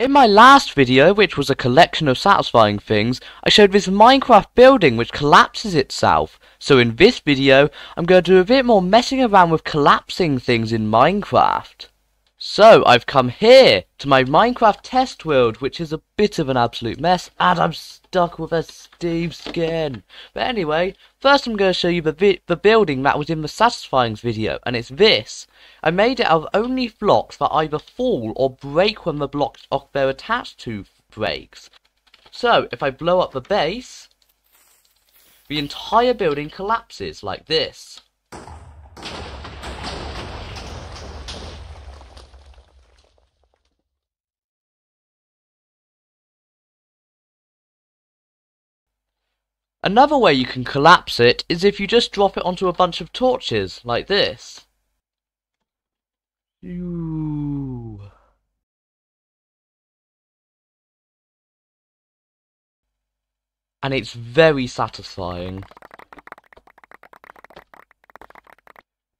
In my last video, which was a collection of satisfying things, I showed this Minecraft building which collapses itself. So in this video, I'm going to do a bit more messing around with collapsing things in Minecraft. So, I've come here to my Minecraft test world, which is a bit of an absolute mess, and I'm stuck with a Steve skin. But anyway, first I'm going to show you the, the building that was in the Satisfying video, and it's this. I made it out of only blocks that either fall or break when the blocks they're attached to breaks. So, if I blow up the base, the entire building collapses like this. Another way you can collapse it is if you just drop it onto a bunch of torches, like this. Ooh. And it's very satisfying.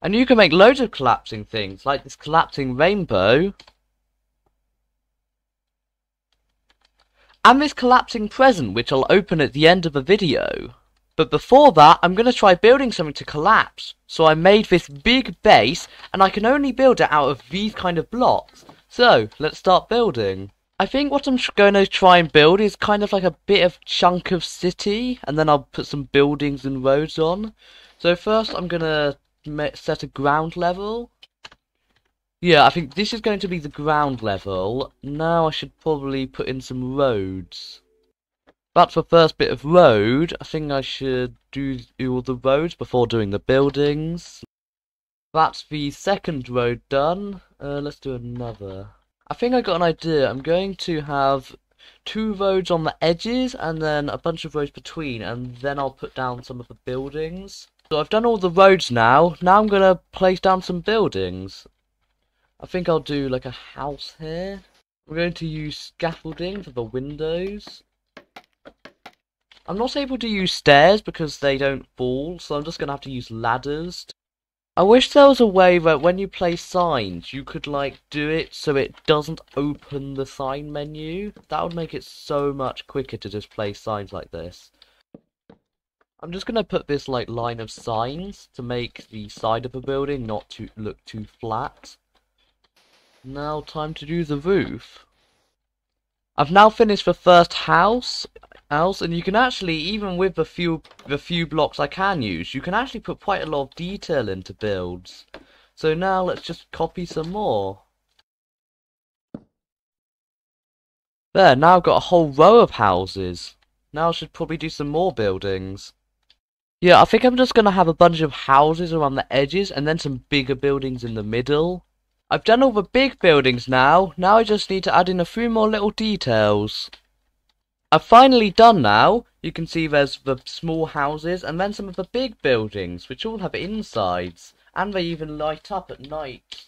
And you can make loads of collapsing things, like this collapsing rainbow. And this collapsing present which I'll open at the end of the video. But before that, I'm going to try building something to collapse. So I made this big base, and I can only build it out of these kind of blocks. So, let's start building. I think what I'm going to try and build is kind of like a bit of chunk of city, and then I'll put some buildings and roads on. So first I'm going to set a ground level. Yeah, I think this is going to be the ground level. Now I should probably put in some roads. That's the first bit of road. I think I should do all the roads before doing the buildings. That's the second road done. Uh, let's do another. I think I got an idea. I'm going to have two roads on the edges and then a bunch of roads between and then I'll put down some of the buildings. So I've done all the roads now. Now I'm going to place down some buildings. I think I'll do like a house here. We're going to use scaffolding for the windows. I'm not able to use stairs because they don't fall, so I'm just going to have to use ladders. I wish there was a way that when you place signs, you could like do it so it doesn't open the sign menu. That would make it so much quicker to just place signs like this. I'm just going to put this like line of signs to make the side of a building not to look too flat. Now time to do the roof. I've now finished the first house, house, and you can actually, even with the few the few blocks I can use, you can actually put quite a lot of detail into builds. So now let's just copy some more. There, now I've got a whole row of houses. Now I should probably do some more buildings. Yeah, I think I'm just going to have a bunch of houses around the edges and then some bigger buildings in the middle. I've done all the big buildings now, now I just need to add in a few more little details. I've finally done now, you can see there's the small houses and then some of the big buildings, which all have insides, and they even light up at night.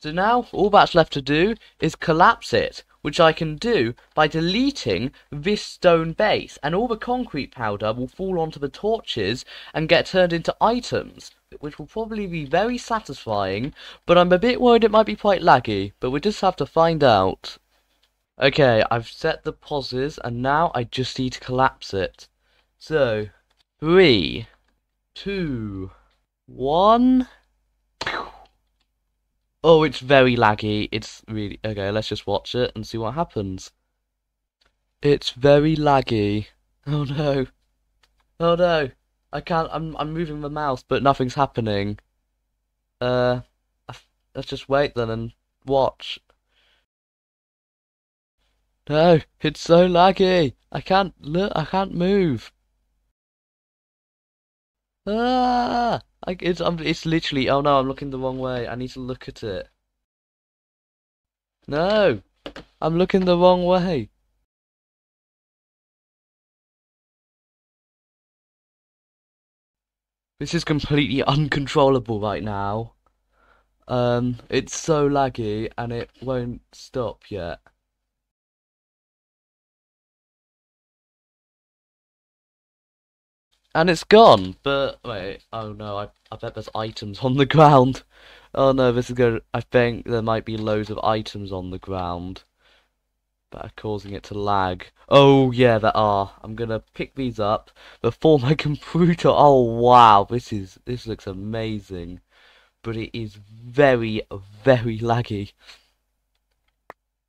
So now, all that's left to do is collapse it, which I can do by deleting this stone base, and all the concrete powder will fall onto the torches and get turned into items, which will probably be very satisfying, but I'm a bit worried it might be quite laggy, but we just have to find out. Okay, I've set the pauses, and now I just need to collapse it. So, three, two, one. Oh, it's very laggy. It's really... Okay, let's just watch it and see what happens. It's very laggy. Oh no. Oh no. I can't. I'm I'm moving the mouse, but nothing's happening. Uh, let's just wait then and watch. No, it's so laggy. I can't look. I can't move. Ah! I, it's I'm, it's literally. Oh no, I'm looking the wrong way. I need to look at it. No, I'm looking the wrong way. This is completely uncontrollable right now. Um, it's so laggy and it won't stop yet. And it's gone, but wait, oh no, I, I bet there's items on the ground. Oh no, this is to... I think there might be loads of items on the ground that are causing it to lag. Oh yeah, there are. I'm gonna pick these up before my computer... Oh wow, this is... This looks amazing. But it is very, very laggy.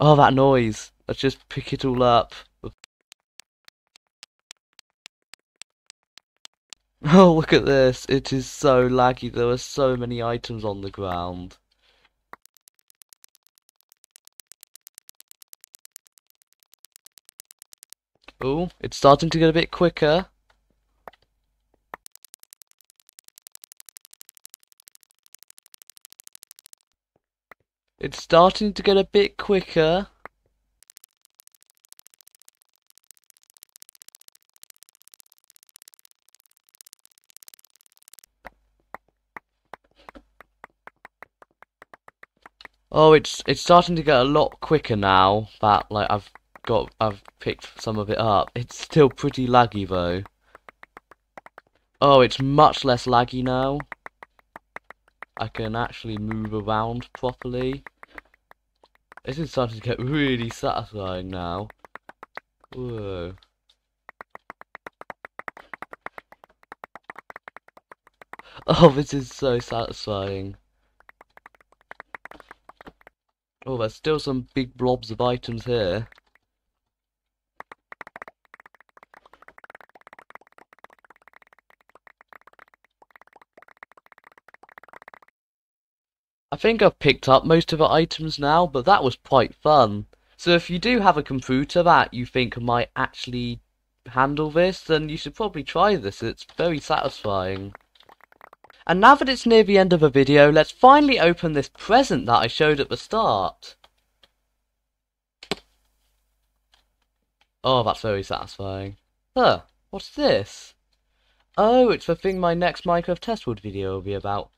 Oh, that noise. Let's just pick it all up. Oh, look at this. It is so laggy. There are so many items on the ground. Oh, it's starting to get a bit quicker. It's starting to get a bit quicker. Oh, it's it's starting to get a lot quicker now that like I've got I've picked some of it up. It's still pretty laggy though. Oh, it's much less laggy now. I can actually move around properly. This is starting to get really satisfying now. Whoa. Oh, this is so satisfying. Oh, there's still some big blobs of items here. I think I've picked up most of the items now, but that was quite fun. So if you do have a computer that you think might actually handle this, then you should probably try this. It's very satisfying. And now that it's near the end of the video, let's finally open this present that I showed at the start. Oh, that's very satisfying. Huh, what's this? Oh, it's the thing my next Minecraft test wood video will be about.